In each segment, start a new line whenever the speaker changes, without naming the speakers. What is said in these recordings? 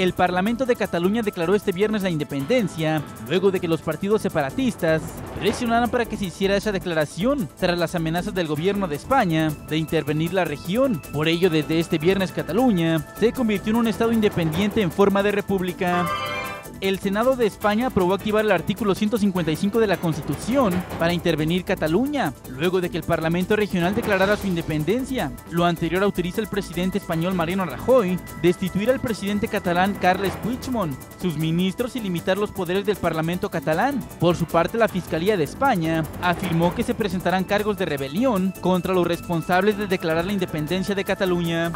El Parlamento de Cataluña declaró este viernes la independencia, luego de que los partidos separatistas presionaran para que se hiciera esa declaración tras las amenazas del gobierno de España de intervenir la región. Por ello, desde este viernes Cataluña se convirtió en un estado independiente en forma de república el Senado de España aprobó activar el artículo 155 de la Constitución para intervenir Cataluña, luego de que el Parlamento regional declarara su independencia. Lo anterior autoriza el presidente español Mariano Rajoy destituir al presidente catalán Carles Puigdemont, sus ministros y limitar los poderes del Parlamento catalán. Por su parte, la Fiscalía de España afirmó que se presentarán cargos de rebelión contra los responsables de declarar la independencia de Cataluña.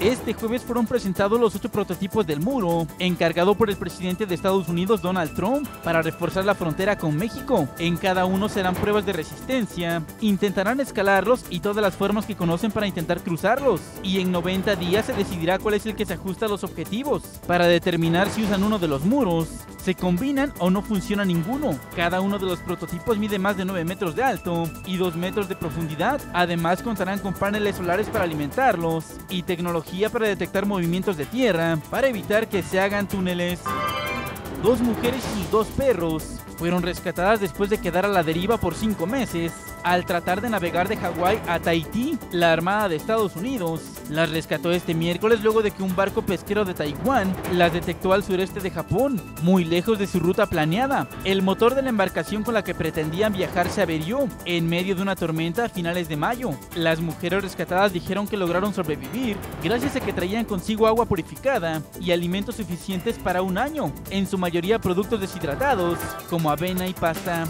Este jueves fueron presentados los ocho prototipos del muro, encargado por el presidente de Estados Unidos Donald Trump para reforzar la frontera con México. En cada uno serán pruebas de resistencia, intentarán escalarlos y todas las formas que conocen para intentar cruzarlos. Y en 90 días se decidirá cuál es el que se ajusta a los objetivos, para determinar si usan uno de los muros, se combinan o no funciona ninguno. Cada uno de los prototipos mide más de 9 metros de alto y 2 metros de profundidad. Además contarán con paneles solares para alimentarlos y tecnología para detectar movimientos de tierra para evitar que se hagan túneles. Dos mujeres y dos perros fueron rescatadas después de quedar a la deriva por cinco meses al tratar de navegar de Hawái a Tahití. La Armada de Estados Unidos las rescató este miércoles luego de que un barco pesquero de Taiwán las detectó al sureste de Japón, muy lejos de su ruta planeada. El motor de la embarcación con la que pretendían viajar se averió en medio de una tormenta a finales de mayo. Las mujeres rescatadas dijeron que lograron sobrevivir gracias a que traían consigo agua purificada y alimentos suficientes para un año, en su mayoría productos deshidratados como avena y pasta.